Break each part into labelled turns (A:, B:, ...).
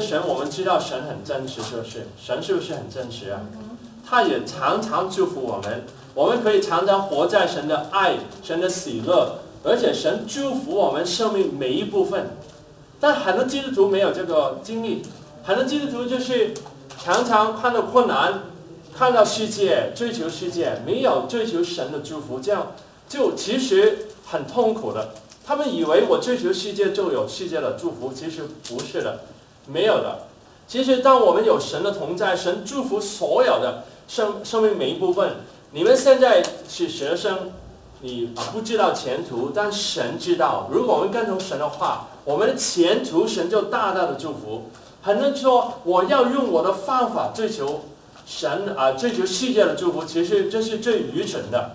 A: 神，我们知道神很真实，是不是？神是不是很真实啊？他也常常祝福我们，我们可以常常活在神的爱、神的喜乐，而且神祝福我们生命每一部分。但很多基督徒没有这个经历，很多基督徒就是常常看到困难，看到世界，追求世界，没有追求神的祝福，这样就其实很痛苦的。他们以为我追求世界就有世界的祝福，其实不是的，没有的。其实当我们有神的同在，神祝福所有的。生生命每一部分，你们现在是学生，你不知道前途，但神知道。如果我们跟从神的话，我们的前途神就大大的祝福。很多人说我要用我的方法追求神啊，追求世界的祝福，其实这是最愚蠢的。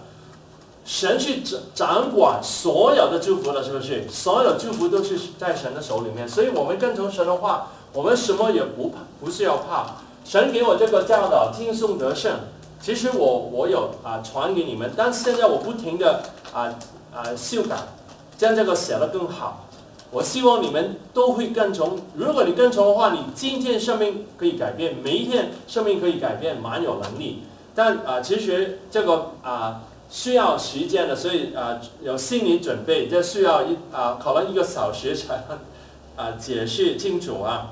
A: 神去掌掌管所有的祝福了，是不是？所有祝福都是在神的手里面，所以我们跟从神的话，我们什么也不怕，不是要怕。神给我这个教导，轻松得胜。其实我我有啊传给你们，但是现在我不停的啊啊修改，将这个写得更好。我希望你们都会跟从。如果你跟从的话，你今天生命可以改变，每一天生命可以改变，蛮有能力。但啊，其实这个啊需要时间的，所以啊有心理准备，这需要一啊可能一个小时才啊解释清楚啊。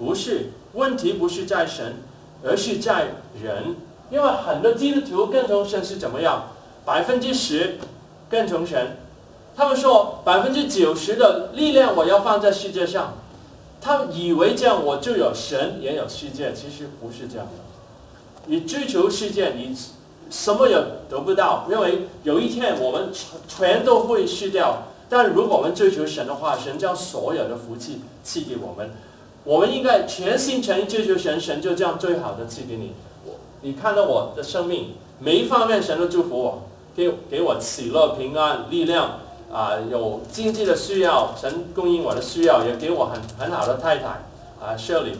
A: 不是。问题不是在神，而是在人。因为很多基督徒跟从神是怎么样？百分之十跟从神，他们说百分之九十的力量我要放在世界上，他们以为这样我就有神也有世界，其实不是这样的。你追求世界，你什么也得不到，因为有一天我们全全都会失掉。但如果我们追求神的话，神将所有的福气赐给我们。我们应该全心全意追求神，神就这样最好的赐给你。我，你看到我的生命每一方面，神都祝福我，给给我喜乐、平安、力量啊！有经济的需要，神供应我的需要，也给我很很好的太太啊，Shirley，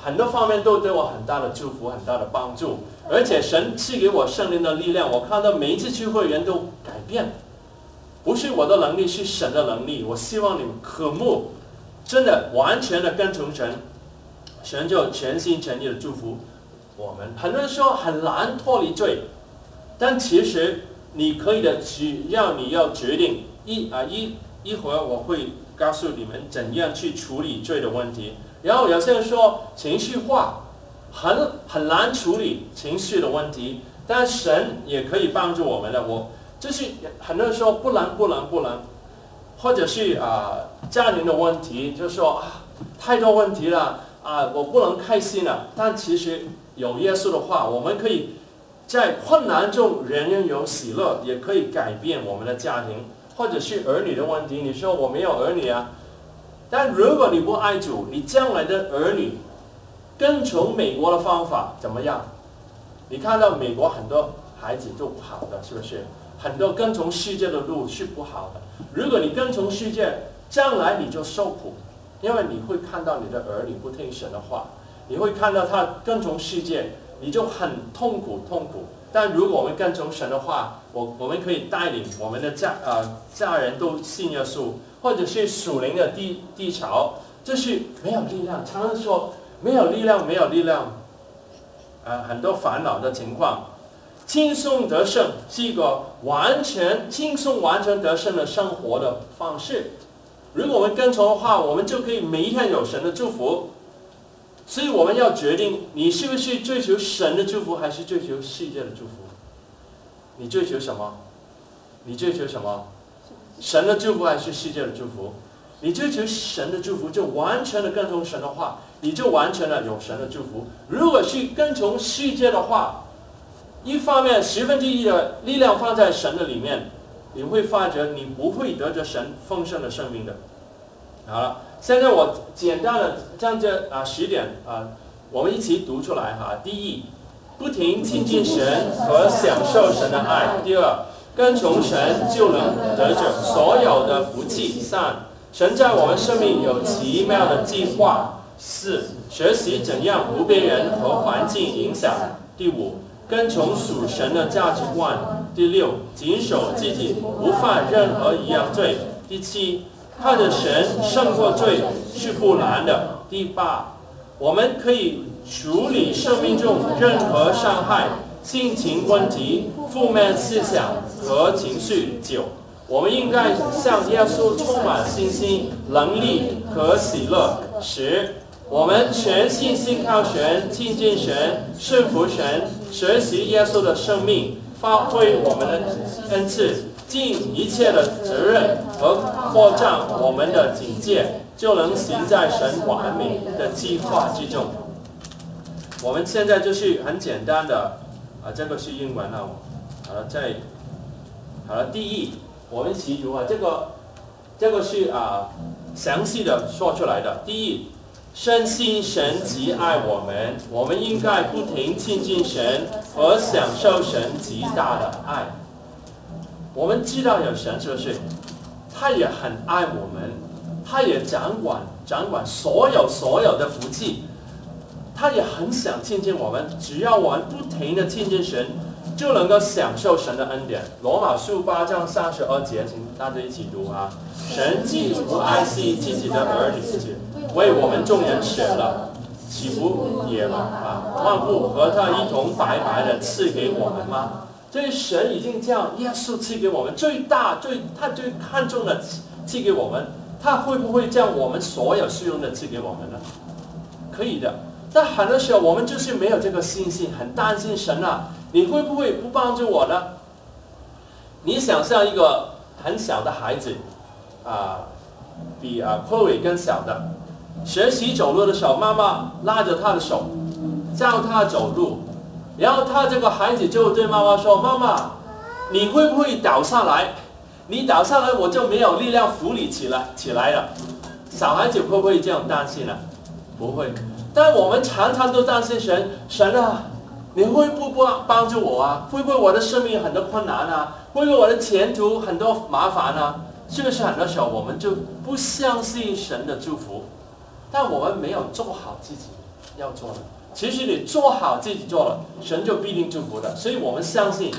A: 很多方面都对我很大的祝福，很大的帮助。而且神赐给我圣灵的力量，我看到每一次聚会员都改变，不是我的能力，是神的能力。我希望你们渴慕。真的完全的跟从神，神就全心全意的祝福我们。很多人说很难脱离罪，但其实你可以的，只要你要决定一啊一一会儿我会告诉你们怎样去处理罪的问题。然后有些人说情绪化很很难处理情绪的问题，但神也可以帮助我们的。我就是很多人说不能不能不能。或者是啊家庭的问题，就是说啊太多问题了啊我不能开心了。但其实有耶稣的话，我们可以在困难中人人有喜乐，也可以改变我们的家庭。或者是儿女的问题，你说我没有儿女啊，但如果你不爱主，你将来的儿女跟从美国的方法怎么样？你看到美国很多孩子就不好的，是不是？很多跟从世界的路是不好的。如果你跟从世界，将来你就受苦，因为你会看到你的儿女不听神的话，你会看到他跟从世界，你就很痛苦痛苦。但如果我们跟从神的话，我我们可以带领我们的家呃家人都信耶稣，或者是属灵的低低潮，这是没有力量。常常说没有力量，没有力量，呃，很多烦恼的情况。轻松得胜是一个完全轻松、完全得胜的生活的方式。如果我们跟从的话，我们就可以每一天有神的祝福。所以我们要决定，你是不是追求神的祝福，还是追求世界的祝福？你追求什么？你追求什么？神的祝福还是世界的祝福？你追求神的祝福，就完全的跟从神的话，你就完全的有神的祝福。如果是跟从世界的话，一方面，十分之一的力量放在神的里面，你会发觉你不会得着神丰盛的生命的。好了，现在我简单的将这啊十点啊，我们一起读出来哈。第一，不停亲近神和享受神的爱；第二，跟从神就能得着所有的福气；三，神在我们生命有奇妙的计划；四，学习怎样不被人和环境影响；第五，跟从属神的价值观；第六，谨守自己不犯任何一样罪；第七。他的神胜过罪是不难的。第八，我们可以处理生命中任何伤害、心情问题、负面思想和情绪。九，我们应该向耶稣充满信心、能力和喜乐。十，我们全信心靠神、亲近神、顺服神、学习耶稣的生命，发挥我们的恩赐。尽一切的责任和扩张我们的警戒，就能行在神完美的计划之中。我们现在就是很简单的啊，这个是英文啊。好了，再好了，第一，我们一起读啊，这个这个是啊详细的说出来的。第一，深信神极爱我们，我们应该不停亲近神和享受神极大的爱。我们知道有神，是不是？他也很爱我们，他也掌管掌管所有所有的福气，他也很想亲近我们。只要我们不停的亲近神，就能够享受神的恩典。罗马书八章三十二节，请大家一起读啊！神既不爱惜自己的儿女，为我们众人舍了，岂不也啊万物和他一同白白的赐给我们吗？所以神已经将耶稣赐给我们最大、最他最看重的赐赐给我们，他会不会将我们所有需用的赐给我们呢？可以的。但很多时候我们就是没有这个信心，很担心神啊，你会不会不帮助我呢？你想象一个很小的孩子，啊，比啊 c h o e 更小的，学习走路的时候，妈妈拉着他的手，教他走路。然后他这个孩子就对妈妈说：“妈妈，你会不会倒下来？你倒下来，我就没有力量扶你起来起来了。”小孩子会不会这样担心呢？不会。但我们常常都担心神，神啊，你会不帮帮助我啊？会不会我的生命很多困难啊？会不会我的前途很多麻烦啊？是不是很多时候我们就不相信神的祝福？但我们没有做好自己要做的。其实你做好自己做了，神就必定祝福的。所以我们相信，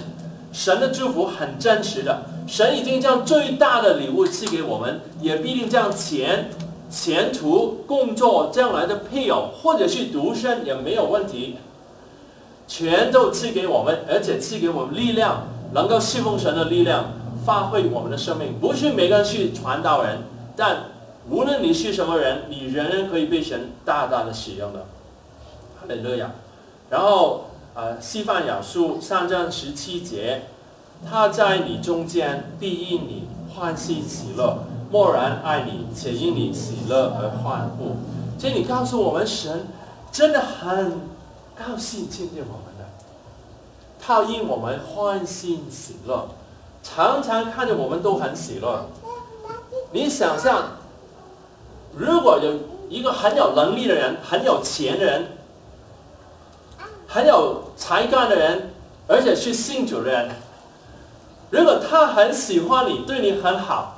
A: 神的祝福很真实的。神已经将最大的礼物赐给我们，也必定将钱、前途、工作、将来的配偶，或者是独身也没有问题，全都赐给我们，而且赐给我们力量，能够侍奉神的力量，发挥我们的生命。不是每个人去传道人，但无论你是什么人，你仍然可以被神大大的使用的。很乐呀，然后呃，西方雅书三章十七节，他在你中间必因你欢喜喜乐，默然爱你，且因你喜乐而欢呼。所以你告诉我们，神真的很高兴亲近我们的，他因我们欢喜喜乐，常常看着我们都很喜乐。你想象，如果有一个很有能力的人，很有钱的人。很有才干的人，而且是信主的人，如果他很喜欢你，对你很好，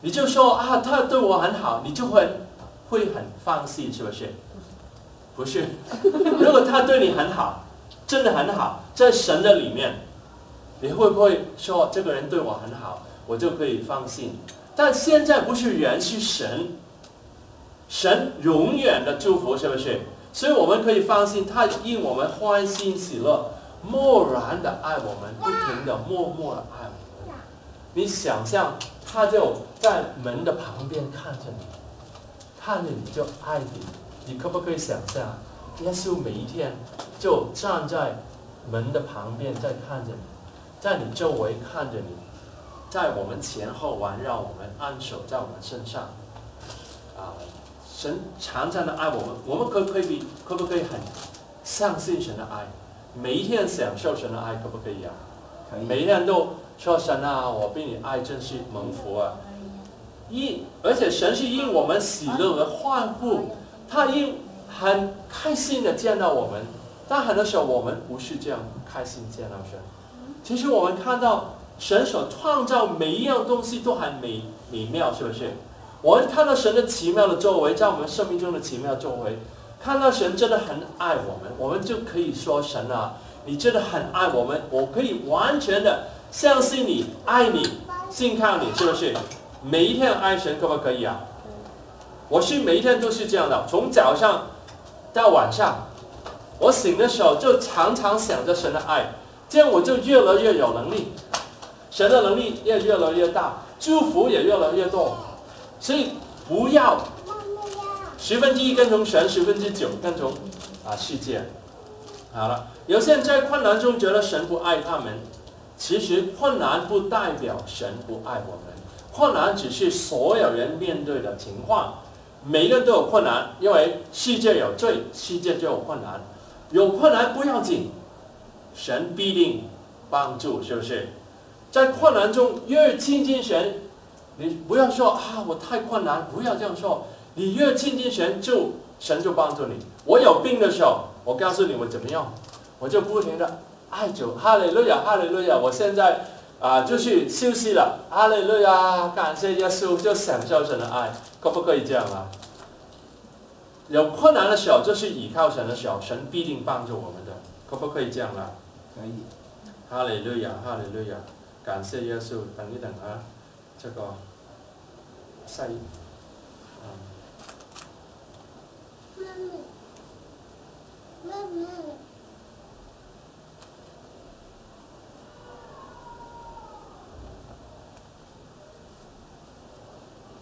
A: 你就说啊，他对我很好，你就会会很放心，是不是？不是。如果他对你很好，真的很好，在神的里面，你会不会说这个人对我很好，我就可以放心？但现在不是人，是神，神永远的祝福，是不是？所以我们可以放心，他因我们欢欣喜乐，默然的爱我们，不停的默默的爱我们。你想象，他就在门的旁边看着你，看着你就爱你。你可不可以想象，耶稣每一天就站在门的旁边在看着你，在你周围看着你，在我们前后环绕我们，安守在我们身上，啊。神常常的爱我们，我们可不可以可不可以很相信神的爱？每一天享受神的爱，可不可以啊？
B: 可以。
A: 每一天都说神啊，我被你爱真是蒙福啊！因而且神是因我们喜乐而欢呼，他因很开心的见到我们。但很多时候我们不是这样开心见到神。其实我们看到神所创造每一样东西都很美美妙，是不是？我们看到神的奇妙的作为，在我们生命中的奇妙作为，看到神真的很爱我们，我们就可以说神啊，你真的很爱我们，我可以完全的相信你，爱你，信靠你，是不是？每一天爱神可不可以啊？我是每一天都是这样的，从早上到晚上。我醒的时候就常常想着神的爱，这样我就越来越有能力，神的能力也越来越大，祝福也越来越多。所以不要十分之一跟从神，十分之九跟从啊世界。好了，有些人在困难中觉得神不爱他们，其实困难不代表神不爱我们，困难只是所有人面对的情况，每个人都有困难，因为世界有罪，世界就有困难。有困难不要紧，神必定帮助，是不是？在困难中越亲近神，你不要说啊，我太困难，不要这样说。你越亲近神，就神就帮助你。我有病的时候，我告诉你我怎么样，我就不停的爱主，哈利路亚，哈利路亚。我现在啊，就去休息了，哈利路亚，感谢耶稣，就享受神的爱，可不可以这样啊？有困难的时候，就是依靠神的时候，神必定帮助我们的，可不可以这样啊？
B: 可以。
A: 哈利路亚，哈利路亚，感谢耶稣。等一等啊，这个，下一，
C: 妹妹，妹妹。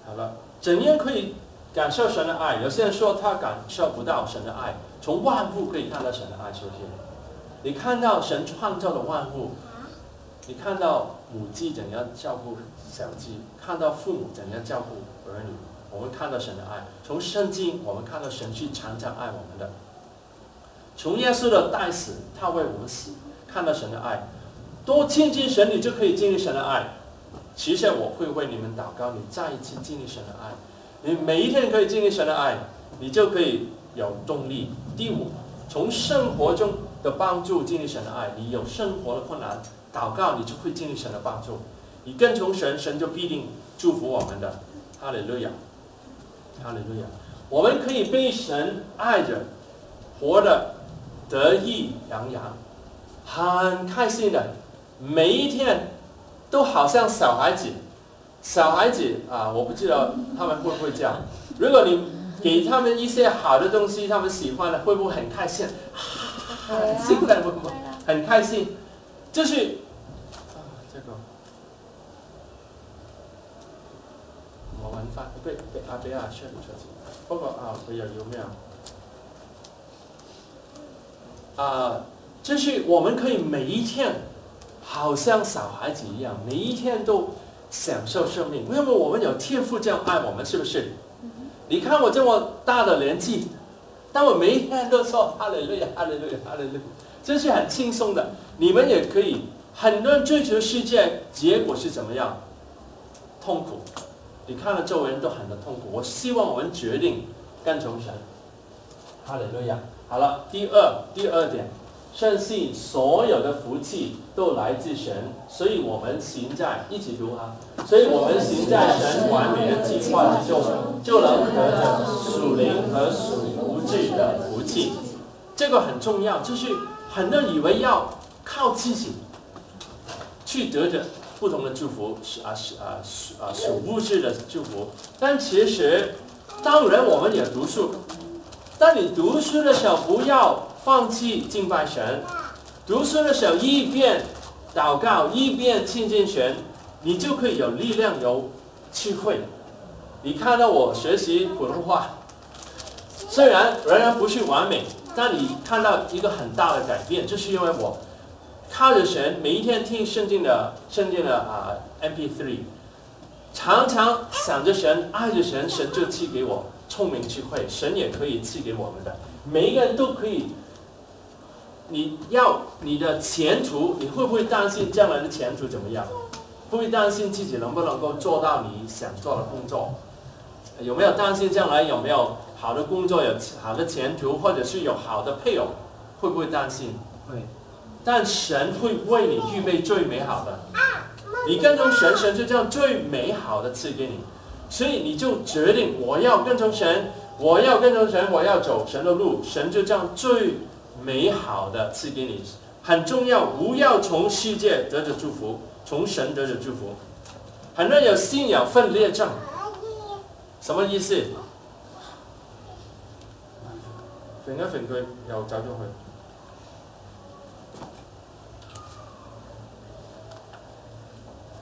A: 好了，怎样可以？感受神的爱，有些人说他感受不到神的爱。从万物可以看到神的爱，是不是？你看到神创造的万物，你看到母鸡怎样照顾小鸡，看到父母怎样照顾儿女，我们看到神的爱。从圣经，我们看到神是常常爱我们的。从耶稣的代死，他为我们死，看到神的爱。多亲近神，你就可以经历神的爱。其实我会为你们祷告，你再一次经历神的爱。你每一天可以经历神的爱，你就可以有动力。第五，从生活中的帮助经历神的爱，你有生活的困难，祷告你就会经历神的帮助。你跟从神，神就必定祝福我们的。哈利路亚，哈利路亚。我们可以被神爱着，活得得意洋洋，很开心的，每一天都好像小孩子。小孩子啊，我不知道他们会不会这样。如果你给他们一些好的东西，他们喜欢的，会不会很开心？很兴奋，会不会很开心？就是啊，这个我玩啊，不对，阿贝啊，确定确定。不过啊，我有有没有？啊，就是我们可以每一天，好像小孩子一样，每一天都。享受生命，因为我们有天赋这样爱我们，是不是？你看我这么大的年纪，但我每一天都说哈利路亚，哈利路亚，哈利路亚，这是很轻松的。你们也可以，很多人追求世界，结果是怎么样？痛苦。你看了周围人都很的痛苦。我希望我们决定跟从神。哈利路亚。好了，第二，第二点。相信所有的福气都来自神，所以我们行在一起读啊，所以我们行在神完美的计划之中，就能得着属灵和属物质的福气。这个很重要，就是很多人以为要靠自己去得着不同的祝福，是啊是啊是啊属物质的祝福，但其实当然我们也读书，当你读书的时候不要。放弃敬拜神，读书的时候一边祷告一边亲近神，你就可以有力量有智慧。你看到我学习普通话，虽然仍然不是完美，但你看到一个很大的改变，就是因为我靠着神，每一天听圣经的圣经的啊 MP3，常常想着神，爱着神，神就赐给我聪明智慧，神也可以赐给我们的，每一个人都可以。你要你的前途，你会不会担心将来的前途怎么样？会不会担心自己能不能够做到你想做的工作，有没有担心将来有没有好的工作、有好的前途，或者是有好的配偶？会不会担心？
B: 会。
A: 但神会为你预备最美好的，你跟从神，神就将最美好的赐给你，所以你就决定我要跟从神，我要跟从神，我要走神的路，神就将最美好的赐给你。很重要，不要从世界得着祝福，从神得着祝福。很多人有信仰分裂症，什么意思？揈一揈佢，又走咗去。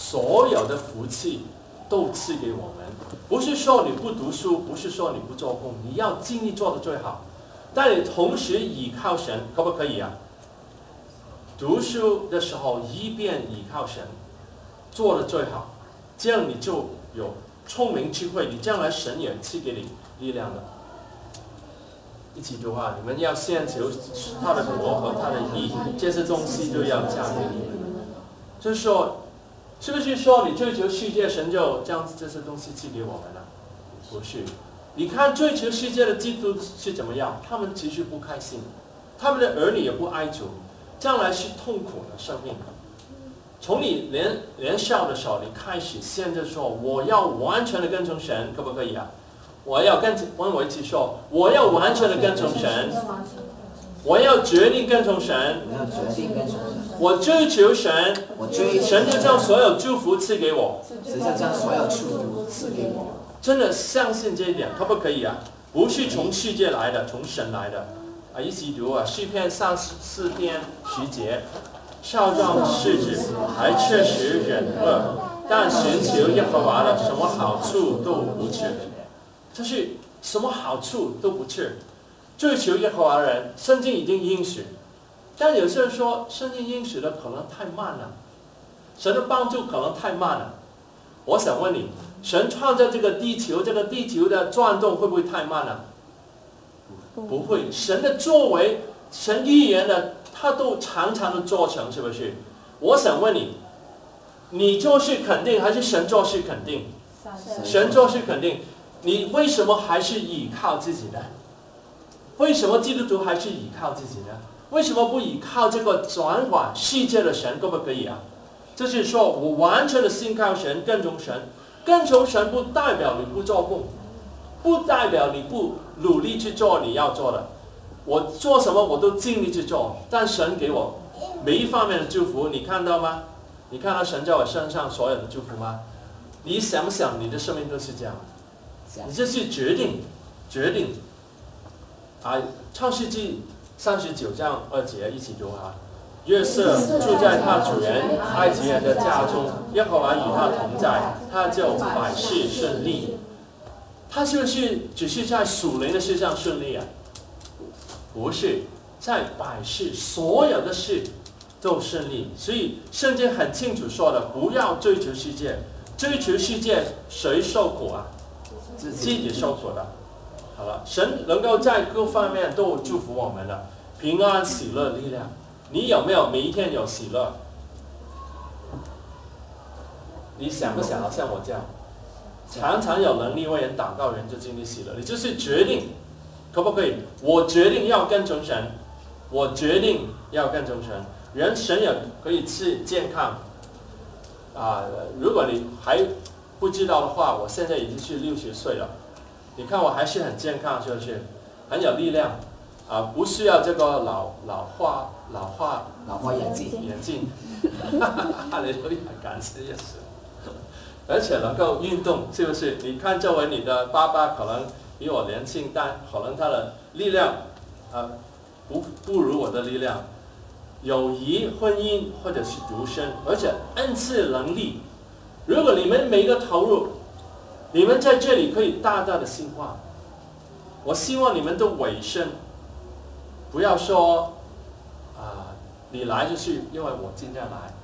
A: 所有的福气都赐给我们，不是说你不读书，不是说你不做工，你要尽力做的最好，但你同时倚靠神，可不可以啊？读书的时候一边倚靠神，做的最好。这样你就有聪明智慧，你将来神也赐给你力量的。一起读啊！你们要先求他的国和他的义，这些东西就要加给你们。就是说，是不是说你追求世界，神就将这些东西寄给我们了？不是。你看追求世界的基督是怎么样？他们其实不开心，他们的儿女也不爱主，将来是痛苦的生命。从你年年少的时候，你开始，现在说我要完全的跟从神，可不可以啊？我要跟跟我一起说，我要完全的跟从神，我要决定跟从神，
B: 我要决定跟从神，
A: 我追求神，
B: 我追
A: 神就将所有祝福赐给我，
B: 神就将所有祝福赐给我。
A: 真的相信这一点，可不可以啊？不是从世界来的，从神来的。啊，一起读啊，诗篇三十四篇十节。少壮士子还确实忍饿，但寻求耶和华的什么好处都不缺。就是什么好处都不缺。追求耶和华的人，圣经已经应许，但有些人说圣经应许的可能太慢了，神的帮助可能太慢了。我想问你，神创造这个地球，这个地球的转动会不会太慢了？不会，神的作为，神预言的。他都常常的做成，是不是？我想问你，你做事肯定还是神做事肯定？神做事肯定。你为什么还是依靠自己呢？为什么基督徒还是依靠自己呢？为什么不依靠这个掌管世界的神？可不可以啊？就是说我完全的信靠神，跟从神。跟从神不代表你不做工，不代表你不努力去做你要做的。我做什么我都尽力去做，但神给我每一方面的祝福，你看到吗？你看到神在我身上所有的祝福吗？你想不想你的生命都是这样？你这是决定，决定。啊，创世纪三十九章二节一起读啊。约瑟住在他主人埃及人的家中，耶和华与他同在，他就百事顺利。他是不是只是在属灵的事上顺利啊？不是在百事，所有的事都顺利，所以圣经很清楚说的，不要追求世界，追求世界谁受苦啊？自己受苦的。好了，神能够在各方面都祝福我们的平安、喜乐、力量。你有没有每一天有喜乐？你想不想要像我这样，常常有能力为人祷告，人就经历喜乐？你就是决定。可不可以？我决定要跟从神，我决定要跟从神。人神也可以赐健康。啊，如果你还不知道的话，我现在已经是六十岁了。你看我还是很健康，是不是？很有力量。啊，不需要这个老老化老化
B: 老化眼镜
A: 眼镜。哈哈哈！你说感谢也是。而且能够运动，是不是？你看作为你的爸爸可能。比我年轻，但可能他的力量，啊，不不如我的力量。友谊、婚姻或者是独身，而且恩赐能力，如果你们每一个投入，你们在这里可以大大的兴化。我希望你们都委身，不要说啊，你来就是因为我今天来，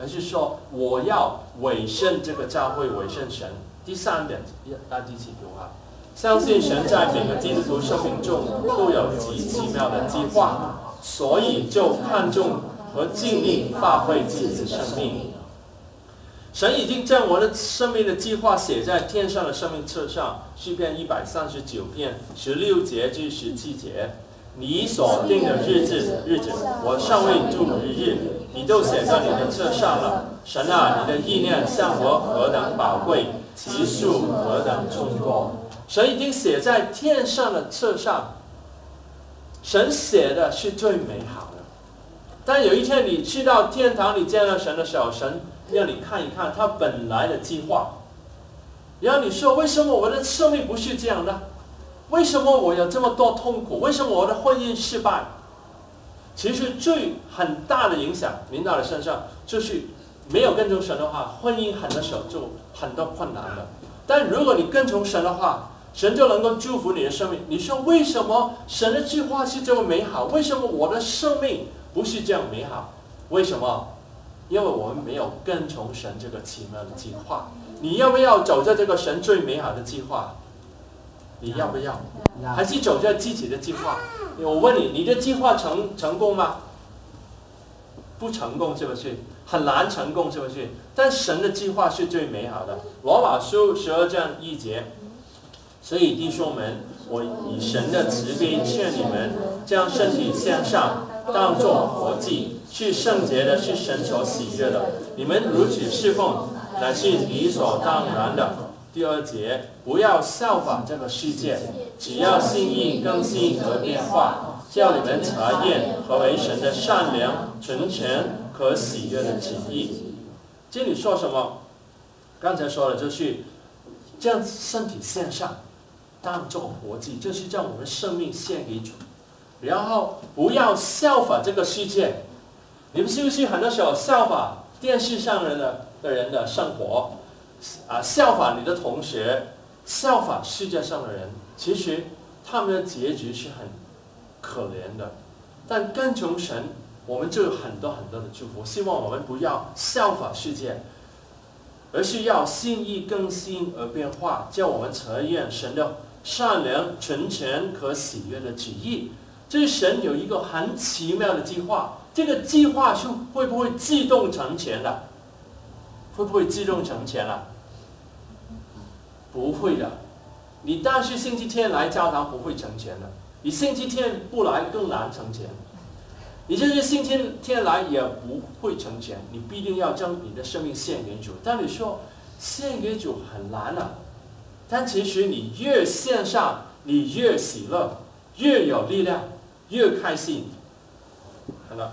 A: 而是说我要委身这个教会，委身神。第三点，啊第七句话，相信神在每个基督徒生命中都有极奇妙的计划，所以就看重和尽力发挥自己的生命。神已经将我的生命的计划写在天上的生命册上，诗篇一百三十九篇十六节至十七节。你所定的日子，日子我尚未度日日，你都写在你的册上了。神啊，你的意念向我何等宝贵，其数何等众多。神已经写在天上的册上，神写的是最美好的。但有一天你去到天堂，你见到神的时候，神。让你看一看他本来的计划，然后你说为什么我的生命不是这样的？为什么我有这么多痛苦？为什么我的婚姻失败？其实最很大的影响，领导的身上就是没有跟从神的话，婚姻很多时候就很多困难的。但如果你跟从神的话，神就能够祝福你的生命。你说为什么神的计划是这么美好？为什么我的生命不是这样美好？为什么？因为我们没有跟从神这个奇妙的计划，你要不要走在这个神最美好的计划？你要不要？还是走在自己的计划？我问你，你的计划成成功吗？不成功是不是？很难成功是不是？但神的计划是最美好的。罗马书十二章一节，所以弟兄们，我以神的慈悲劝你们，将身体向上。当作活祭，是圣洁的，是神所喜悦的。你们如此侍奉，乃是理所当然的。第二节，不要效仿这个世界，只要心意更新和变化，叫你们查验何为神的善良、纯全和喜悦的旨意。这里说什么？刚才说了，就是将身体献上，当作活祭，就是将我们生命献给主。然后不要效仿这个世界，你们是不是很多时候效法电视上人的的人的生活，啊，效仿你的同学，效法世界上的人，其实他们的结局是很可怜的。但跟从神，我们就有很多很多的祝福。希望我们不要效仿世界，而是要心意更新而变化，叫我们测验神的善良、纯全、和喜悦的旨意。这是神有一个很奇妙的计划，这个计划是会不会自动成全的？会不会自动成全了？不会的，你但是星期天来教堂不会成全的，你星期天不来更难成全，你就是星期天来也不会成全，你必定要将你的生命献给主。但你说献给主很难啊，但其实你越献上，你越喜乐，越有力量。越开心，好了。